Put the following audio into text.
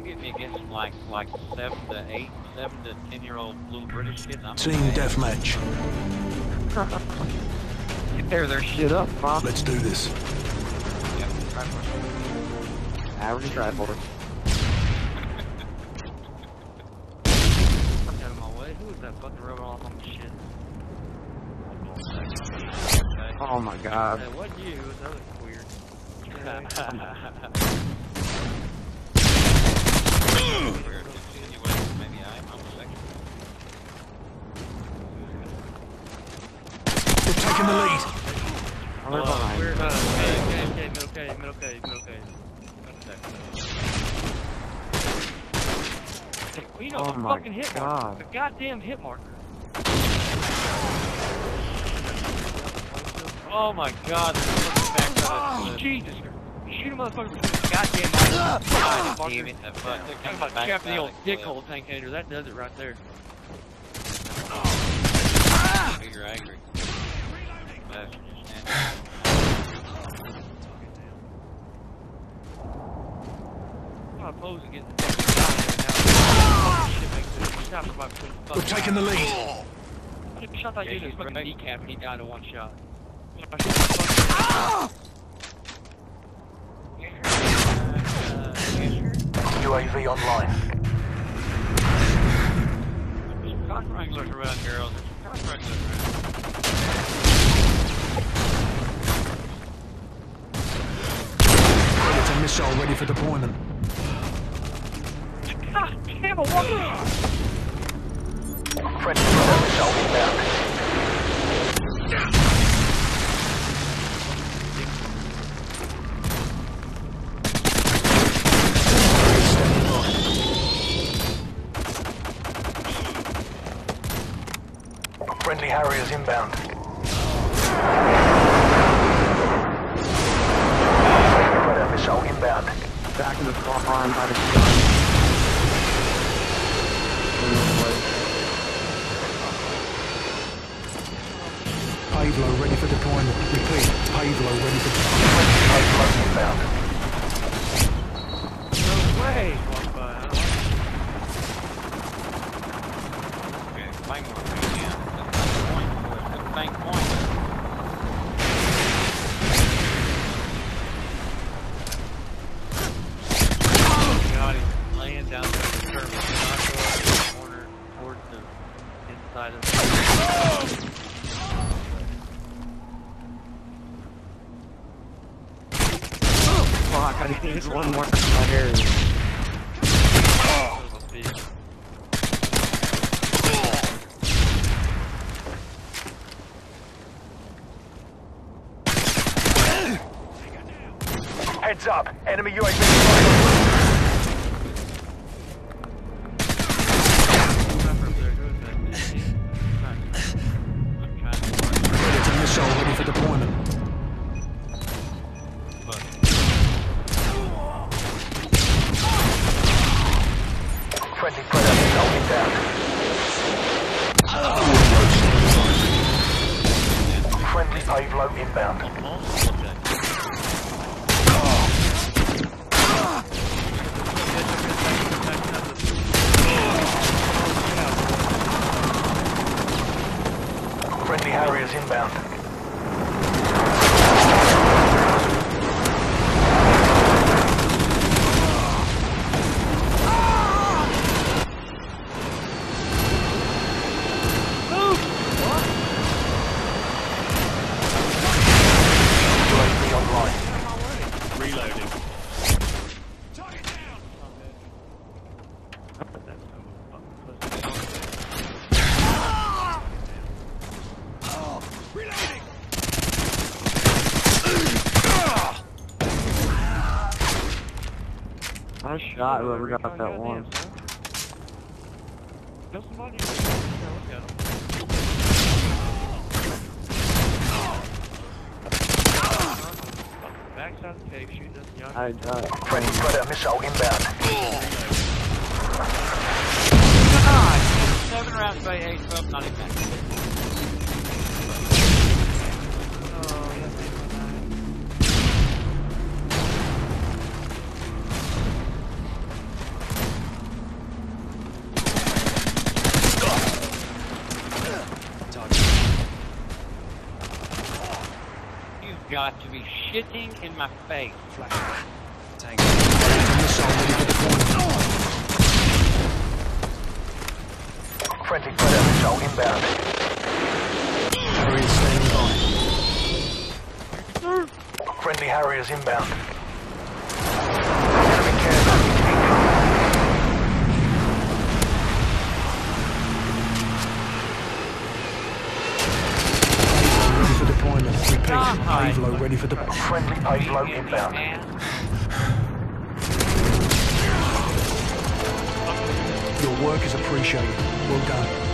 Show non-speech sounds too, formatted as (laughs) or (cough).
you get me against like like seven to eight, seven to ten year old blue British kids, I'm Team okay. deathmatch. You (laughs) tear their shit up, Bob. Let's do this. Yep, try for. Average try for it. Fuck out of my way. Who is that fucking rubbing off on the shit? Oh my god. Hey, what you? That was weird. (laughs) (laughs) Weird insinuation, maybe I am homosexual. They're taking the lead. I'm right Uh, behind we're, you. uh, okay, okay, okay, middle cave, middle cave, middle cave. Well, you know, Oh the my fucking hit God. marker. The goddamn hit marker. Oh my god, there's a fucking backside Jesus Christ. You shoot a motherfucker with the goddamn marker. God Fucker. damn it, that fuck. They're Talking coming about back trapping the old of the dickhole tank hater. That does it right there. Ah! You're angry. Bastard, just stand I'm not getting the fucking shot in there now. Shit makes it. Shot from my between the We're fucking taking the lead. eyes. I shot that Yeah, dude in his fucking right. kneecap and he died in one shot. I shot the fucking- Uh, yeah, UAV online. There's cock wranglers around, girls. There's some cock wranglers around. Predator missile ready for deployment. God damn it, what? Predator missile inbound. Friendly Harriers inbound. Predator missile inbound. Back in the far arm by the gun. Pave Low ready for deployment. Repeat. Pave Low ready for deployment. Pave Low inbound. Fuck, I need one more my hair. Son of a bitch. Heads up. Enemy UAV. Remember, they're doing that. I'm trying to work, Predator missile ready for deployment. but Friendly Predator missile inbound. Pave Low inbound. Friendly Harriers inbound. UAV online. I shot whoever got that one. Kill somebody? Yeah, look at him. Backside the cave, shooting us young. I died. Friendly Predator missile inbound. God, seven rounds by eight, twelve, not even. Shitting in my face. Missile ready for deployment. Friendly predator missile inbound. Harrier standing by. Friendly Harriers inbound. Enemy care package incoming. Ready for deployment. Repeat. God. Ready for deployment. (sighs) Friendly Pave Low Give inbound. Your work is appreciated. Well done.